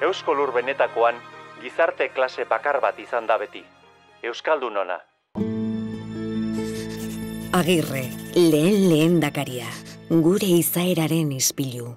Eusko lur benetakoan, gizarte klase bakar bat izan da beti. Euskaldun ona. Agirre, lehen lehen dakaria, gure izaeraren ispilu.